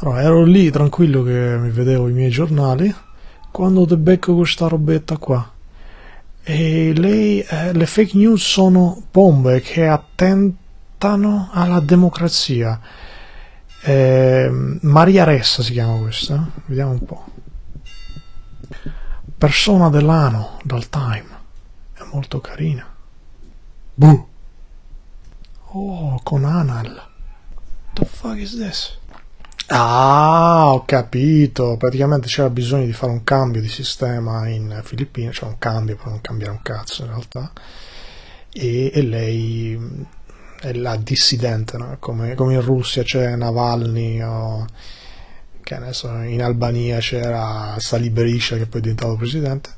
Allora, ero lì tranquillo che mi vedevo i miei giornali quando ti becco questa robetta qua. E lei, eh, le fake news sono bombe che attentano alla democrazia. Eh, Maria Ressa si chiama questa, vediamo un po'. Persona dell'anno dal Time, è molto carina. Buh. Oh, con Anal. The fuck is this? Ah, ho capito. Praticamente c'era bisogno di fare un cambio di sistema in Filippine, cioè un cambio per non cambiare un cazzo in realtà. E, e lei è la dissidente, no? come, come, in Russia c'è Navalny o che ne so, in Albania c'era Sali Berisha che poi è diventato presidente.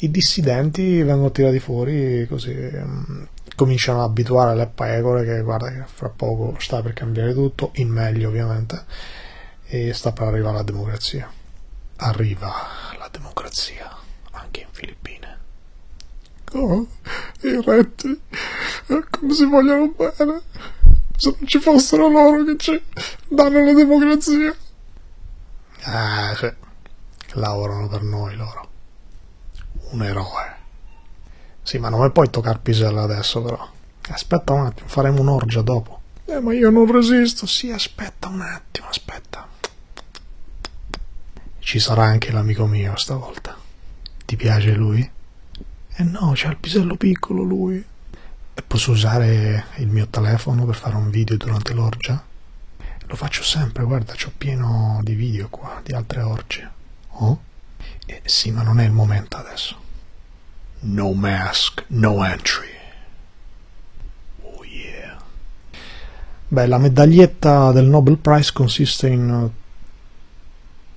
I dissidenti vengono tirati fuori così um, cominciano ad abituare le pecore che guarda che fra poco sta per cambiare tutto, in meglio ovviamente, e sta per arrivare la democrazia. Arriva la democrazia anche in Filippine. Oh, i retti, come si vogliono bene. Se non ci fossero loro che ci danno la democrazia. Ah, sì. Lavorano per noi loro. Un eroe. Sì, ma non mi puoi toccare Pisella adesso, però. Aspetta un attimo, faremo un'orgia dopo. Eh, ma io non resisto. Sì, aspetta un attimo, aspetta. Ci sarà anche l'amico mio stavolta. Ti piace lui? Eh no, c'ha il pisello piccolo lui. E posso usare il mio telefono per fare un video durante l'orgia? Lo faccio sempre, guarda, c'ho pieno di video qua, di altre orge. Oh? Eh, sì, ma non è il momento adesso. No mask, no entry. Oh yeah. Beh, la medaglietta del Nobel Prize consiste in uh,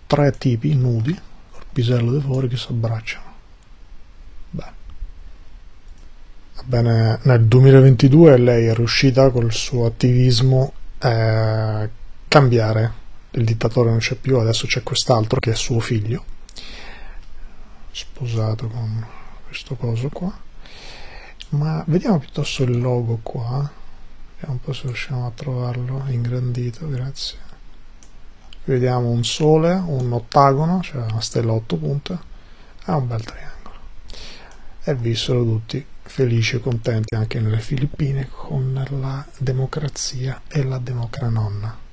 tre tipi nudi, col pisello di fuori che si abbracciano. Beh. Ebbene, nel 2022 lei è riuscita col suo attivismo a cambiare. Il dittatore non c'è più, adesso c'è quest'altro che è suo figlio, sposato con questo coso qua. Ma vediamo piuttosto il logo qua. Vediamo un po' se riusciamo a trovarlo ingrandito grazie. Vediamo un sole un ottagono cioè una stella a otto punte. E un bel triangolo. E vissero tutti felici e contenti anche nelle Filippine con la democrazia e la democranonna